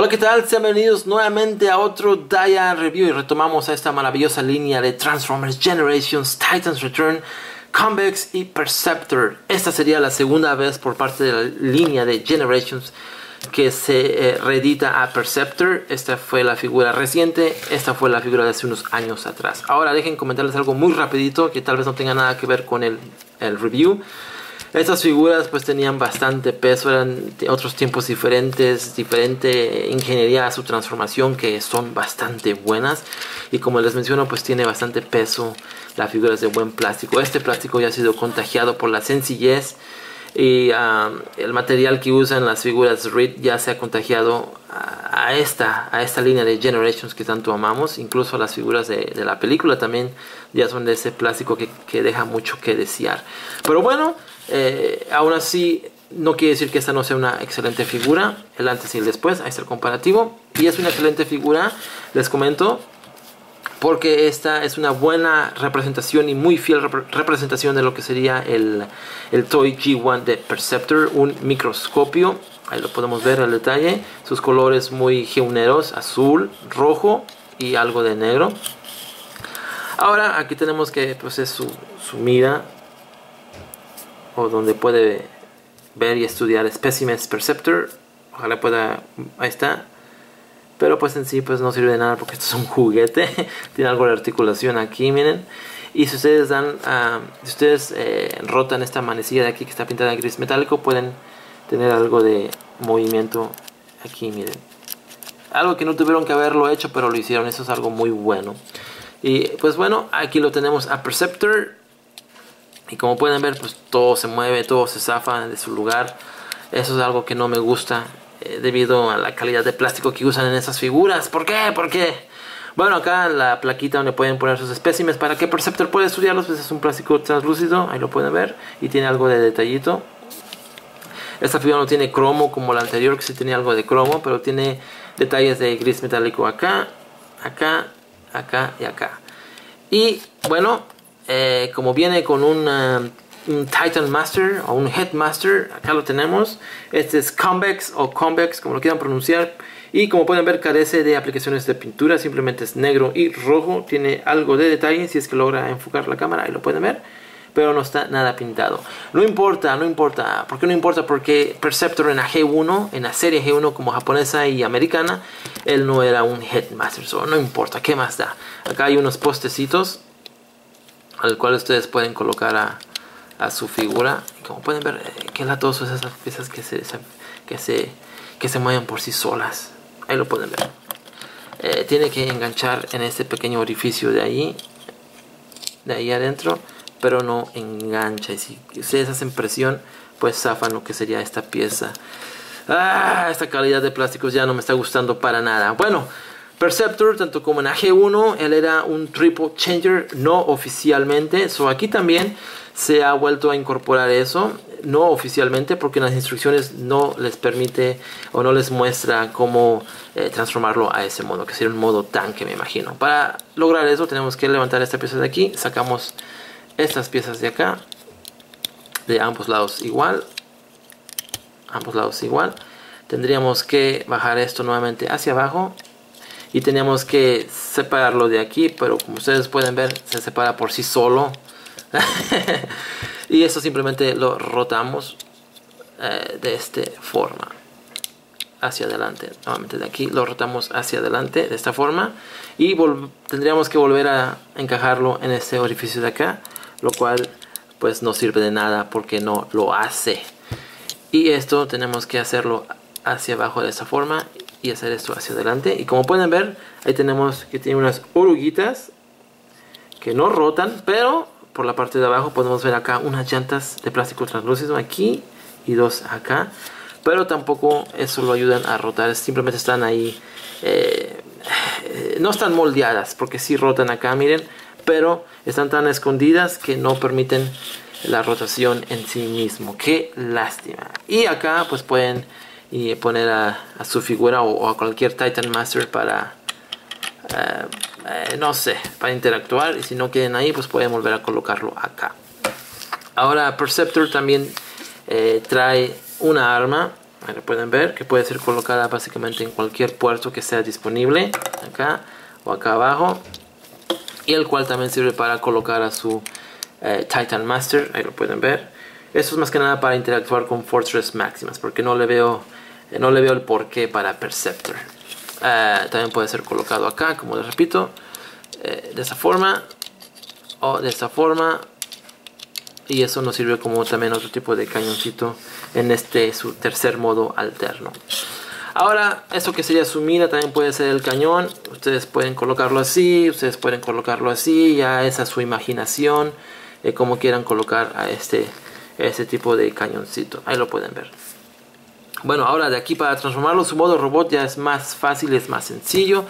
Hola, ¿qué tal? Sean bienvenidos nuevamente a otro Daya Review y retomamos a esta maravillosa línea de Transformers Generations, Titans Return, Convex y Perceptor. Esta sería la segunda vez por parte de la línea de Generations que se eh, reedita a Perceptor. Esta fue la figura reciente, esta fue la figura de hace unos años atrás. Ahora dejen comentarles algo muy rapidito que tal vez no tenga nada que ver con el, el review. Estas figuras pues tenían bastante peso, eran otros tiempos diferentes, diferente ingeniería a su transformación que son bastante buenas. Y como les menciono pues tiene bastante peso, la figura es de buen plástico, este plástico ya ha sido contagiado por la sencillez y um, el material que usan las figuras Reed ya se ha contagiado a, esta, a esta línea de Generations que tanto amamos, incluso las figuras de, la película también ya son de ese plástico que, que deja mucho que desear. Pero bueno, eh, aún así, no quiere decir que esta no sea una excelente figura. El antes y el después, ahí está el comparativo. Y es una excelente figura, les comento, porque esta es una buena representación y muy fiel representación de lo que sería el, el Toy G1 de Perceptor, un microscopio. Ahí lo podemos ver al detalle. Sus colores muy geuneros, azul, rojo y algo de negro. Ahora aquí tenemos que pues es su, su mira o donde puede ver y estudiar Specimens Perceptor. Ojalá pueda, ahí está. Pero pues en sí pues no sirve de nada porque esto es un juguete. Tiene algo de articulación aquí, miren. Y si ustedes dan, uh, si ustedes eh, rotan esta manecilla de aquí que está pintada en gris metálico, pueden tener algo de movimiento aquí, miren. Algo que no tuvieron que haberlo hecho, pero lo hicieron. Eso es algo muy bueno. Y pues bueno, aquí lo tenemos a Perceptor. Y como pueden ver, pues todo se mueve, todo se zafa de su lugar. Eso es algo que no me gusta eh, debido a la calidad de plástico que usan en esas figuras. ¿Por qué? ¿Por qué? Bueno, acá la plaquita donde pueden poner sus espécimes para que Perceptor pueda estudiarlos, pues es un plástico translúcido, ahí lo pueden ver, y tiene algo de detallito. Esta figura no tiene cromo como la anterior, que sí tenía algo de cromo, pero tiene detalles de gris metálico acá, acá, acá y acá. Y bueno, eh, como viene con un Titan Master o un Headmaster, acá lo tenemos. Este es Convex o Convex, como lo quieran pronunciar. Y como pueden ver carece de aplicaciones de pintura, simplemente es negro y rojo. Tiene algo de detalle si es que logra enfocar la cámara, ahí lo pueden ver. Pero no está nada pintado. No importa, no importa. ¿Por qué no importa? Porque Perceptor en la G1, en la serie G1 como japonesa y americana, él no era un Headmaster. So, no importa, ¿qué más da? Acá hay unos postecitos al cual ustedes pueden colocar a, a su figura. Como pueden ver, eh, qué latoso es esas piezas que se, que se, que se mueven por sí solas. Ahí lo pueden ver. Eh, tiene que enganchar en este pequeño orificio de ahí, de ahí adentro, pero no engancha. Y si ustedes hacen presión, pues zafan lo que sería esta pieza. Ah, esta calidad de plásticos ya no me está gustando para nada. Bueno, Perceptor, tanto como en AG1, él era un triple changer, no oficialmente. So aquí también se ha vuelto a incorporar eso, no oficialmente, porque las instrucciones no les permite o no les muestra cómo eh, transformarlo a ese modo, que sería un modo tanque, me imagino. Para lograr eso, tenemos que levantar esta pieza de aquí, sacamos estas piezas de acá, de ambos lados igual, ambos lados igual. Tendríamos que bajar esto nuevamente hacia abajo y teníamos que separarlo de aquí pero como ustedes pueden ver se separa por sí solo y eso simplemente lo rotamos eh, de esta forma hacia adelante. Nuevamente de aquí lo rotamos hacia adelante de esta forma y tendríamos que volver a encajarlo en este orificio de acá lo cual pues no sirve de nada porque no lo hace. Y esto tenemos que hacerlo hacia abajo de esta forma y hacer esto hacia adelante. Y como pueden ver ahí tenemos que tiene unas oruguitas que no rotan pero por la parte de abajo podemos ver acá unas llantas de plástico translúcido aquí y dos acá pero tampoco eso lo ayudan a rotar simplemente están ahí eh, no están moldeadas porque si rotan acá miren pero están tan escondidas que no permiten la rotación en sí mismo. Qué lástima. Y acá pues pueden y poner a, su figura o, a cualquier Titan Master para eh, eh, no sé para interactuar y si no quieren ahí pues pueden volver a colocarlo acá ahora Perceptor también eh, trae una arma Ahí lo pueden ver que puede ser colocada básicamente en cualquier puerto que sea disponible. Acá o acá abajo. Y el cual también sirve para colocar a su Titan Master. Ahí lo pueden ver. Esto es más que nada para interactuar con Fortress Maximus. Porque no le veo, no le veo el porqué para Perceptor. Eh, también puede ser colocado acá, como les repito. de esta forma. O de esta forma y eso nos sirve como también otro tipo de cañoncito en este su tercer modo alterno ahora eso que sería su mira también puede ser el cañón ustedes pueden colocarlo así ustedes pueden colocarlo así ya esa es su imaginación de cómo quieran colocar a este este tipo de cañoncito ahí lo pueden ver bueno ahora de aquí para transformarlo su modo robot ya es más fácil es más sencillo.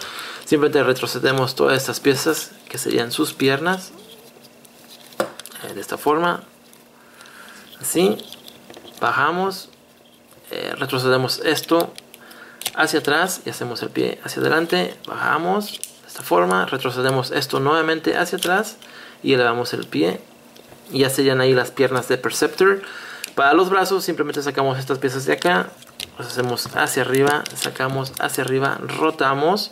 Simplemente retrocedemos todas estas piezas que serían sus piernas. Eh, de esta forma. Así. Bajamos. Eh, retrocedemos esto hacia atrás y hacemos el pie hacia adelante. Bajamos de esta forma. Retrocedemos esto nuevamente hacia atrás y elevamos el pie. Y ya serían ahí las piernas de Perceptor para los brazos simplemente sacamos estas piezas de acá las hacemos hacia arriba sacamos hacia arriba rotamos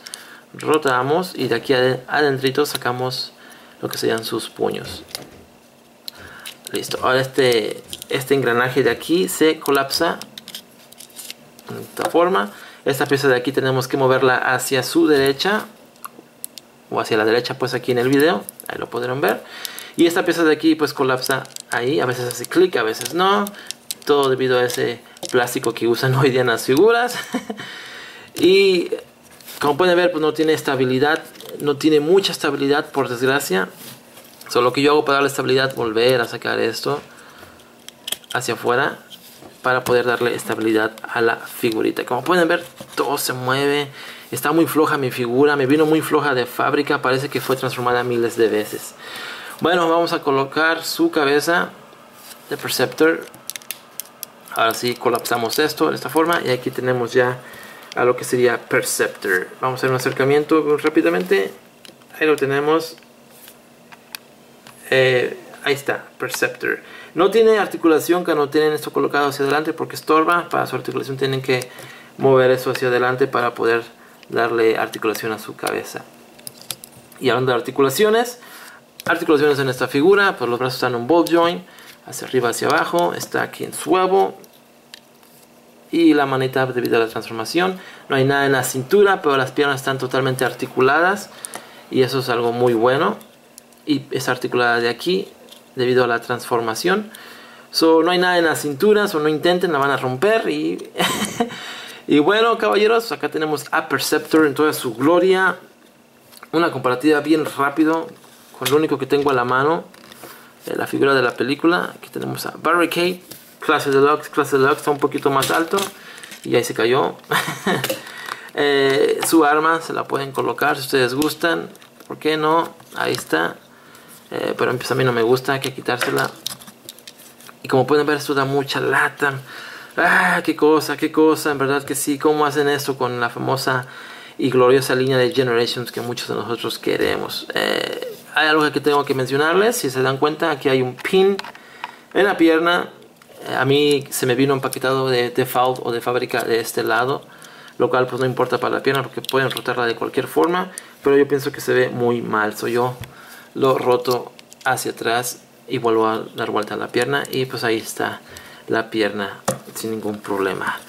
rotamos y de aquí adentro sacamos lo que serían sus puños Listo. Ahora este, este engranaje de aquí se colapsa. De esta forma. Esta pieza de aquí tenemos que moverla hacia su derecha. O hacia la derecha pues aquí en el video. Ahí lo podrán ver. Y esta pieza de aquí pues colapsa ahí. A veces hace clic, a veces no. Todo debido a ese plástico que usan hoy día en las figuras. y como pueden ver pues no tiene estabilidad. No tiene mucha estabilidad por desgracia. Solo que yo hago para darle estabilidad, volver a sacar esto hacia afuera para poder darle estabilidad a la figurita. Como pueden ver, todo se mueve. Está muy floja mi figura, me vino muy floja de fábrica, parece que fue transformada miles de veces. Bueno, vamos a colocar su cabeza de Perceptor. Ahora sí, colapsamos esto de esta forma y aquí tenemos ya a lo que sería Perceptor. Vamos a hacer un acercamiento rápidamente. Ahí lo tenemos. Eh, ahí está, Perceptor. No tiene articulación que no tienen esto colocado hacia adelante porque estorba. Para su articulación tienen que mover eso hacia adelante para poder darle articulación a su cabeza. Y hablando de articulaciones, articulaciones en esta figura, pues los brazos están en un ball joint, hacia arriba, hacia abajo, está aquí en su huevo. Y la manita debido a la transformación. No hay nada en la cintura, pero las piernas están totalmente articuladas. Y eso es algo muy bueno y es articulada de aquí debido a la transformación. So, no hay nada en la cintura, so no intenten, la van a romper. Y, y bueno, caballeros, acá tenemos a Perceptor en toda su gloria. Una comparativa bien rápido con lo único que tengo a la mano. Eh, la figura de la película. Aquí tenemos a Barricade, clase deluxe, clase deluxe, está un poquito más alto. Y ahí se cayó. Eh, su arma se la pueden colocar si ustedes gustan. ¿Por qué no? Ahí está. Eh, pero pues a mí no me gusta, hay que quitársela. Y como pueden ver, esto da mucha lata. Ah, qué cosa, qué cosa, en verdad que sí. ¿Cómo hacen esto con la famosa y gloriosa línea de Generations que muchos de nosotros queremos? Eh, hay algo que tengo que mencionarles. Si se dan cuenta, aquí hay un pin en la pierna. Eh, a mí se me vino empaquetado de default o de fábrica de este lado. Lo cual pues no importa para la pierna porque pueden rotarla de cualquier forma. Pero yo pienso que se ve muy mal. Soy yo lo roto hacia atrás y vuelvo a dar vuelta a la pierna y pues ahí está la pierna sin ningún problema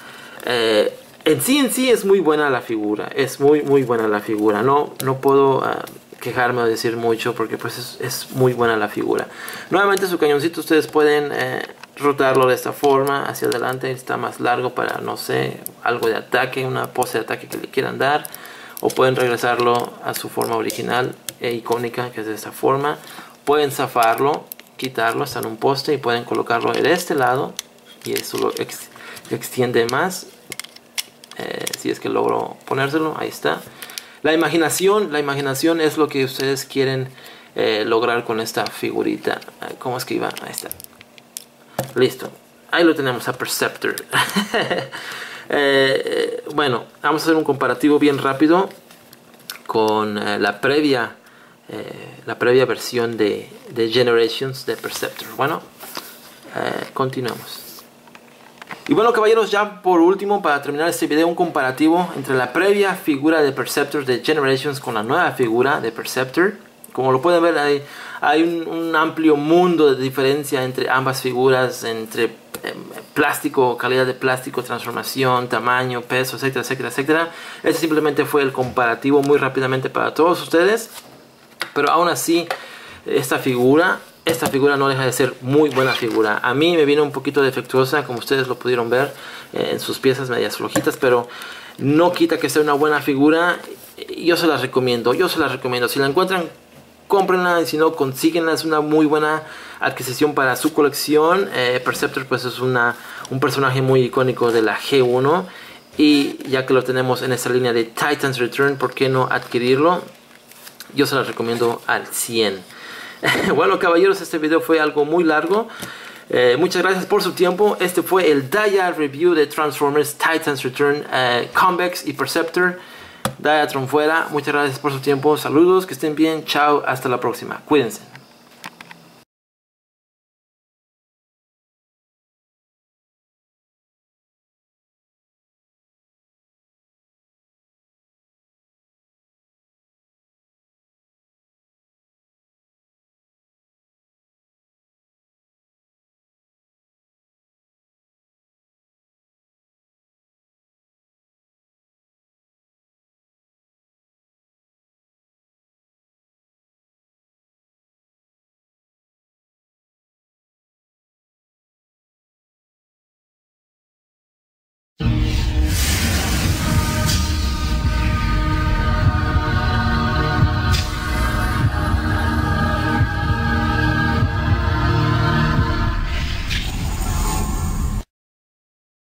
eh, en sí en sí es muy buena la figura es muy muy buena la figura no no puedo ah, quejarme o decir mucho porque pues es, muy buena la figura. Nuevamente su cañoncito ustedes pueden eh, rotarlo de esta forma hacia adelante está más largo para no sé algo de ataque una pose de ataque que le quieran dar o pueden regresarlo a su forma original e icónica que es de esta forma. Pueden zafarlo quitarlo hasta en un poste y pueden colocarlo de este lado y eso lo extiende más. Eh, si es que logro ponérselo ahí está la imaginación la imaginación es lo que ustedes quieren eh, lograr con esta figurita. Cómo es que iba ahí está. Listo. Ahí lo tenemos a Perceptor. Eh, bueno, vamos a hacer un comparativo bien rápido con eh, la previa la previa versión de, de, Generations de Perceptor. Bueno, continuamos. Y bueno caballeros, ya por último, para terminar este video, un comparativo entre la previa figura de Perceptor de Generations con la nueva figura de Perceptor. Como lo pueden ver, hay, hay un, amplio mundo de diferencia entre ambas figuras, entre em, plástico, calidad de plástico, transformación, tamaño, peso, etcétera, etcétera, etcétera. Este simplemente fue el comparativo muy rápidamente para todos ustedes. Pero aún así, esta figura esta figura no deja de ser muy buena figura. A mí me viene un poquito defectuosa, como ustedes lo pudieron ver eh, en sus piezas medias flojitas, pero no quita que sea una buena figura. Yo se las recomiendo, yo se las recomiendo. Si la encuentran, cómprenla y si no, consíguenla. Es una muy buena adquisición para su colección. Eh, Perceptor pues es una, un personaje muy icónico de la G1 y ya que lo tenemos en esta línea de Titans Return, ¿por qué no adquirirlo? Yo se las recomiendo al 100. bueno caballeros, este video fue algo muy largo. Eh, muchas gracias por su tiempo. Este fue el Daya Review de Transformers Titans Return eh, Convex y Perceptor. Diatron fuera. Muchas gracias por su tiempo. Saludos, que estén bien. Chao, hasta la próxima. Cuídense.